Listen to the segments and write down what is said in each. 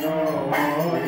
Oh,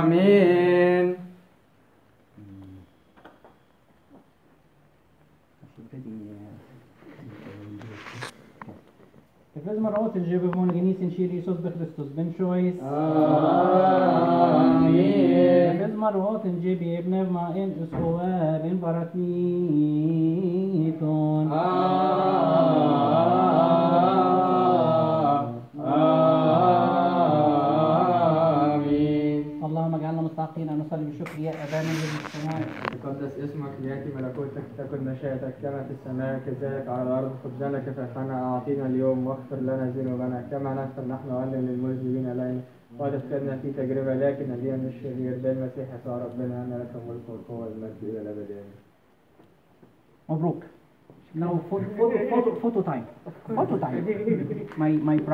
آمين Tefez marot nġibu mon għinis nxil Jisus Kristus ben xois. آمين Tefez marot nġibi ibnev ma in iskuwa ben barakniton. اللهم اجعلنا مستحقين أن نصلي بالشكر يا أبانا الذي في السماء تقدس اسمك ليأتي ملكوتك تكن مشيئتك كما في السماء كذلك على الأرض خبزنا كفافنا أعطينا اليوم واغفر لنا ذنوبنا كما نغفر نحن أيضا للمذنبين إلينا ولا تدخلنا في تجربة لكن نجينا من الشرير بالمسيح يسوع ربنا أن لك الملك والقوة والمجد إلى الأبد آمين مبروك Now photo, photo, photo, time. Photo time. My, my bride.